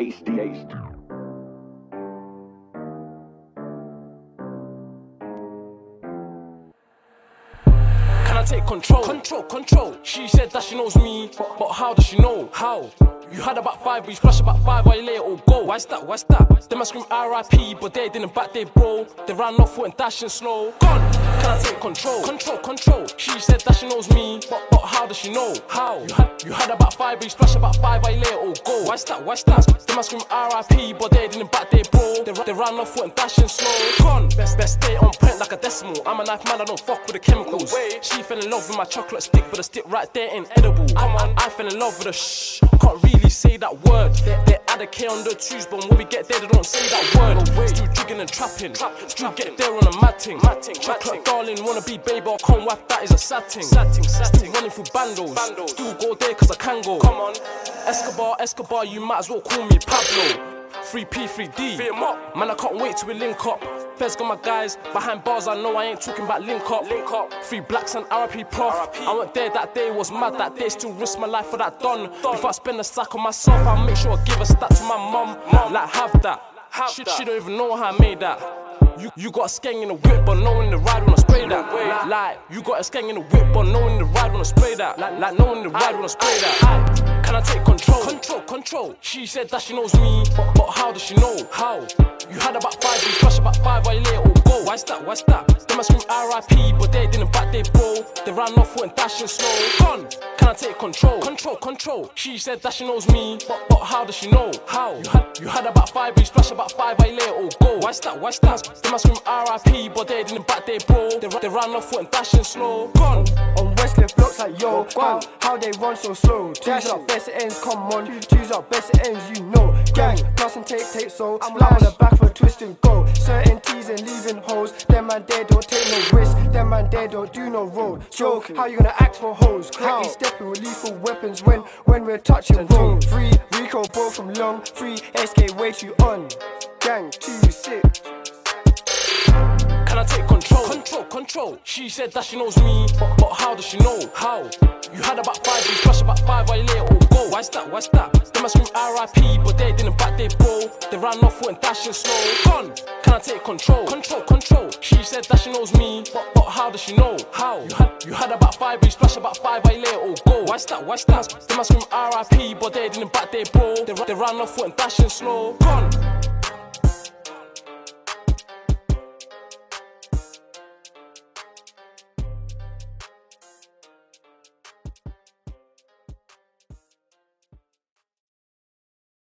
HD. Can I take control? Control, control. She said that she knows me, but, but how does she know? How? You had about five, but you splash about five while you let it all go. Why's that? Why's that? Them I scream RIP, but they didn't back their bro. They ran off foot and dashing slow. Gone. Can I take control? Control, control. She said that she knows me, but, but how does she know? How? You had, you had about five, but you splash about five I let it all go. Why's that? Why's that? Them I scream RIP, but they didn't back their bro. They, they ran off foot and dashing slow. Gone. Best, best stay on point like a decimal. I'm a knife man, I don't fuck with the chemicals. She fell in love with my chocolate stick, but the stick right there ain't edible. I, I, I fell in love with a shh. Can't really say that word. They, add a K on the twos, but when we get there, they don't say that word. Still jigging and trapping. Still get there on a matting. Chocolate darling, wanna be baby, or can't wife, that is a satting. Still running through bandos. Still go there cause I can go. Come on. Escobar, Escobar, you might as well call me Pablo. 3P, 3D. Man, I can't wait till we link up. Fez got my guys behind bars. I know I ain't talking about link up. Link up. Three blacks and RP prof. I went there that day, was mad that day. Still risk my life for that done. If I spend a sack on myself, I'll make sure I give a stat to my mum. Like, have that. She, she don't even know how I made that. You, you got a skeng in the whip, but knowing the ride when I spray that. Like, you got a skeng in the whip, but knowing the ride when I spray that. Like, like knowing the ride when I spray that. Can I take control? Control, control. She said that she knows me, but, but how does she know? How? You had about you five while you go. Why's that? Why's that? Them I scream RIP, but they didn't back their bro. They ran off foot and dashing slow. Gone. Can I take control? Control, control. She said that she knows me, but, but how does she know? How? You had, you had about five, you splash about five while you let go. Why's that? Why's that? Them I scream RIP, but they didn't back their bro. They, they ran off foot and dashing slow. Gone. Westcliff blocks like yo, wow, how they run so slow. Twos up, best ends, come on. Twos up, best ends, you know. Gang, plus and take, take so I'm on the back for a twist and go. Certain T's and leaving hoes. Them man there don't take no risk. Them man there don't do no road. Joke, how you gonna act for hoes? Cracky stepping with lethal weapons when when we're touching road. Free Rico, both from long. Free SK, way too on. Gang, too sick. Control? She said that she knows me, but, how does she know? How? You had about five, you splash about five while you let it all go. Why's that? Why's that? Them I scream RIP, but they didn't back their bro. They ran off and dashing slow. Gone. Can I take control? Control, control. She said that she knows me, but, but how does she know? How? You had, you had about five, you splash about five while you let it all go. Why's that? Why's that? Them I scream RIP, but they didn't back their bro. They, they ran off and dashing slow. Gone.